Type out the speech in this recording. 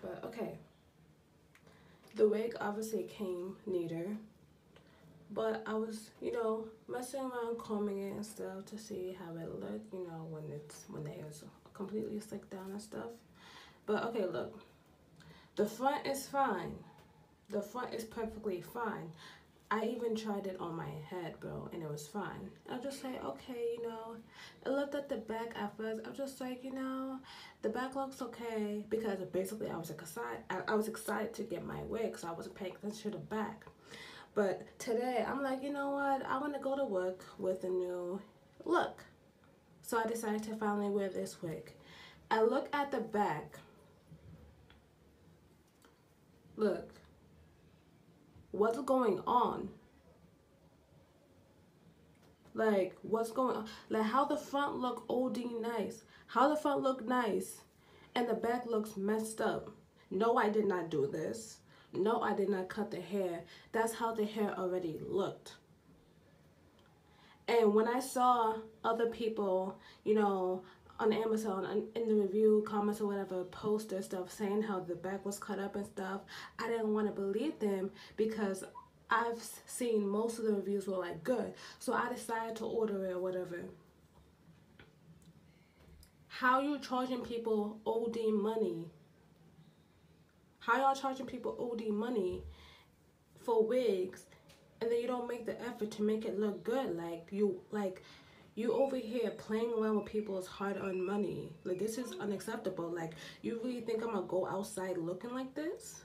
But okay. The wig obviously came neater, but I was, you know, messing around combing it and stuff to see how it looked, you know, when it's when the hair's completely slicked down and stuff. But okay, look. The front is fine. The front is perfectly fine. I even tried it on my head, bro, and it was fine. I was just like, okay, you know, I looked at the back at first. I was just like, you know, the back looks okay because basically I was excited. I, I was excited to get my wig, so I wasn't paying attention to the back. But today, I'm like, you know what? I want to go to work with a new look. So I decided to finally wear this wig. I look at the back. Look what's going on? Like, what's going on? Like, how the front look OD nice. How the front look nice and the back looks messed up. No, I did not do this. No, I did not cut the hair. That's how the hair already looked. And when I saw other people, you know, on Amazon and in the review comments or whatever post their stuff saying how the back was cut up and stuff I didn't want to believe them because I've seen most of the reviews were like good. So I decided to order it or whatever. How you charging people OD money? How y'all charging people OD money for wigs and then you don't make the effort to make it look good? Like you like you over here playing around with people's hard-earned money. Like this is unacceptable. Like you really think i'm gonna go outside looking like this